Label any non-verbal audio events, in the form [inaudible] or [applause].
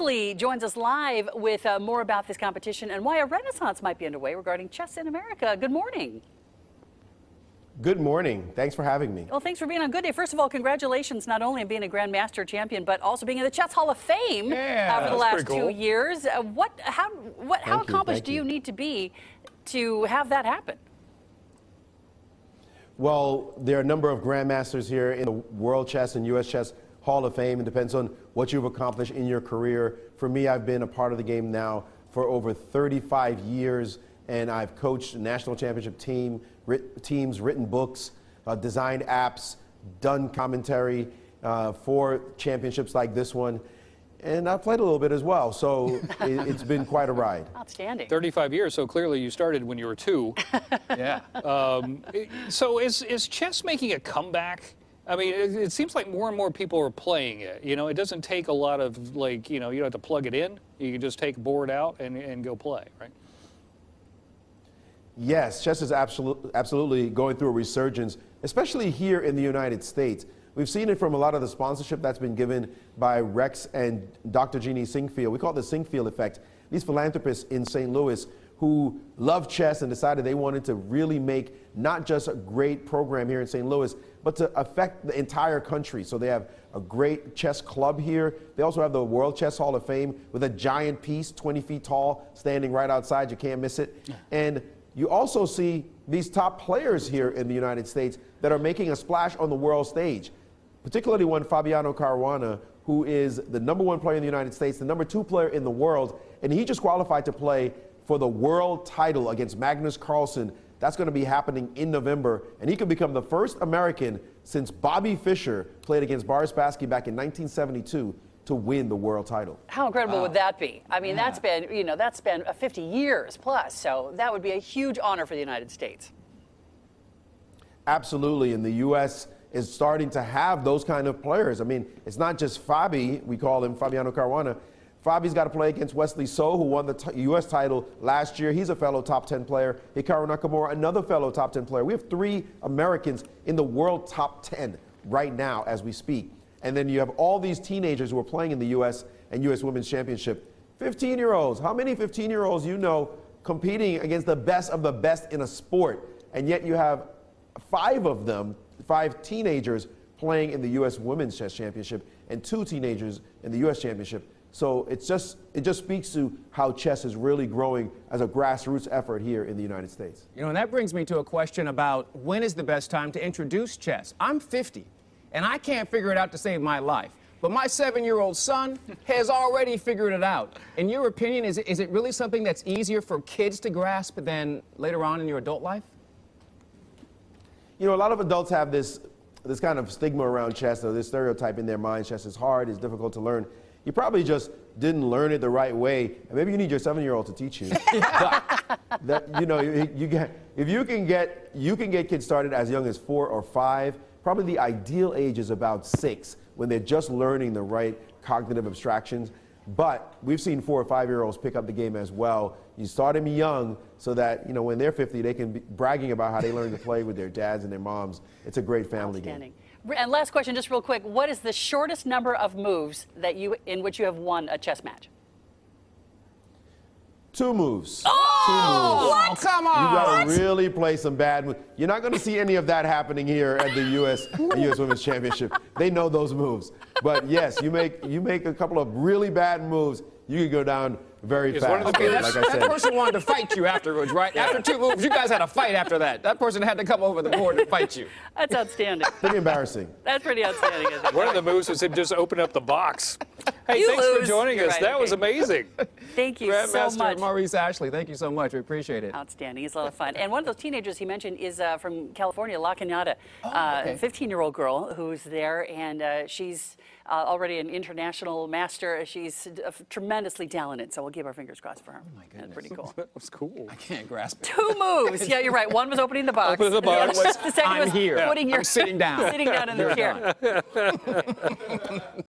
Ashley joins us live with uh, more about this competition and why a renaissance might be underway regarding chess in America. Good morning. Good morning. Thanks for having me. Well, thanks for being on Good Day. First of all, congratulations not only on being a Grandmaster champion, but also being in the Chess Hall of Fame yeah, uh, for the last cool. two years. Uh, what, how, what, how accomplished do you. you need to be to have that happen? Well, there are a number of grandmasters here in the World Chess and U.S. Chess Hall of Fame. It depends on what you've accomplished in your career. For me, I've been a part of the game now for over 35 years, and I've coached national championship team, writ teams, written books, uh, designed apps, done commentary uh, for championships like this one. And I played a little bit as well, so [laughs] it, has been quite a ride. Outstanding. 35 years, so clearly you started when you were two. [laughs] yeah. Um, so is, is chess making a comeback? I mean, it, it, seems like more and more people are playing it. You know, it doesn't take a lot of, like, you know, you don't have to plug it in. You can just take a board out and, and go play, right? Yes, chess is absolute, absolutely going through a resurgence, especially here in the United States. We've seen it from a lot of the sponsorship that's been given by Rex and Dr. Jeannie Sinquefield. We call it the Sinquefield effect. These philanthropists in St. Louis who love chess and decided they wanted to really make not just a great program here in St. Louis, but to affect the entire country. So they have a great chess club here. They also have the World Chess Hall of Fame with a giant piece, 20 feet tall, standing right outside. You can't miss it. And you also see these top players here in the United States that are making a splash on the world stage particularly one Fabiano Caruana, who is the number one player in the United States, the number two player in the world, and he just qualified to play for the world title against Magnus Carlsen. That's going to be happening in November, and he could become the first American since Bobby Fischer played against Boris Spassky back in 1972 to win the world title. How incredible wow. would that be? I mean, yeah. that's been, you know, that's been 50 years plus, so that would be a huge honor for the United States. Absolutely, and the U.S., is starting to have those kind of players. I mean, it's not just Fabi, we call him Fabiano Caruana. Fabi's got to play against Wesley So, who won the U.S. title last year. He's a fellow top 10 player. Hikaru Nakamura, another fellow top 10 player. We have three Americans in the world top 10 right now as we speak. And then you have all these teenagers who are playing in the U.S. and U.S. Women's Championship. 15 year olds. How many 15 year olds you know competing against the best of the best in a sport? And yet you have five of them five teenagers playing in the U.S. Women's Chess Championship and two teenagers in the U.S. Championship. So it's just, it just speaks to how chess is really growing as a grassroots effort here in the United States. You know, and that brings me to a question about when is the best time to introduce chess? I'm 50, and I can't figure it out to save my life. But my seven-year-old son has already figured it out. In your opinion, is it, is it really something that's easier for kids to grasp than later on in your adult life? You know, a lot of adults have this, this kind of stigma around chess, or this stereotype in their mind chess is hard, it's difficult to learn. You probably just didn't learn it the right way, and maybe you need your seven-year-old to teach you. [laughs] that, you know, you, you get, if you can get, you can get kids started as young as four or five. Probably the ideal age is about six, when they're just learning the right cognitive abstractions. But we've seen four or five year olds pick up the game as well. You start them young so that, you know, when they're 50, they can be bragging about how they learned to play with their dads and their moms. It's a great family game. And last question, just real quick. What is the shortest number of moves that you, in which you have won a chess match? Two moves. Oh, Two moves. What? Come on. You got to really play some bad moves. You're not going to see any of that happening here at the U.S. U.S. [laughs] Women's Championship. They know those moves. But yes, you make you make a couple of really bad moves, you could go down very Is fast. Okay, like that person wanted to fight you afterwards, right? Yeah. After two moves, you guys had a fight after that. That person had to come over the board and fight you. [laughs] That's outstanding. Pretty embarrassing. [laughs] That's pretty outstanding. Isn't it? One of the moves was him just open up the box. Hey, you thanks lose. for joining You're us. Right, that okay. was amazing. Thank you Grandmaster so much. Maurice Ashley, thank you so much. We appreciate it. Outstanding. It's a lot of fun. And one of those teenagers he mentioned is uh, from California, La Cañada, oh, uh, 15-year-old girl who's there, and uh, she's uh, already an international master. She's tremendously talented, so we'll keep our fingers crossed for her. Oh my goodness. That's pretty cool. [laughs] that was cool. I can't grasp it. Two moves. Yeah, you're right. One was opening the box. Opening the box. The, [laughs] the second I'm was here. putting your I'm sitting down. [laughs] Sitting down in the chair.